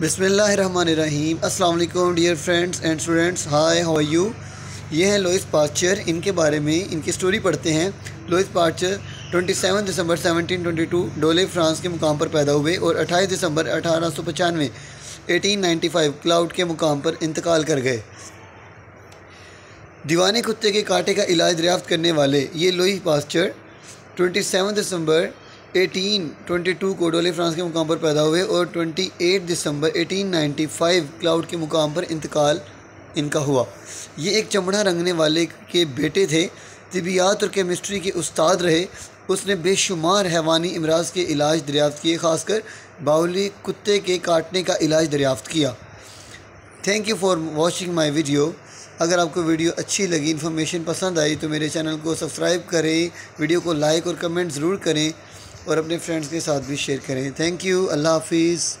बिसमीम अल्लाम dear friends and students. Hi, how you? ये हैं लोइस पार्चर इनके बारे में इनकी स्टोरी पढ़ते हैं। लोइस पार्चर 27 दिसंबर 1722 डोले, फ्रांस के मुकाम पर पैदा हुए और 28 दिसंबर अठारह सौ पचानवे एटीन क्लाउड के मुकाम पर इंतकाल कर गए। दीवाने कुत्ते के कांटे का इलाज दरियाफ्त करने वाले ये लोई पास्चर 27 दिसंबर 1822 टू डोले फ्रांस के मुकाम पर पैदा हुए और 28 दिसंबर 1895 क्लाउड के मुकाम पर इंतकाल इनका हुआ। ये एक चमड़ा रंगने वाले के बेटे थे। तबियात और केमिस्ट्री के उस्ताद रहे। उसने बेशुमार हैवानी अमराज के इलाज दरियाफ़त किए, खासकर बाउली कुत्ते के काटने का इलाज दरियाफ़त किया। Thank you for watching my video अगर आपको वीडियो अच्छी लगी इन्फॉर्मेशन पसंद आई तो मेरे चैनल को सब्सक्राइब करें, वीडियो को लाइक और कमेंट ज़रूर करें। और अपने फ्रेंड्स के साथ भी शेयर करें। थैंक यू अल्लाह हाफिज़।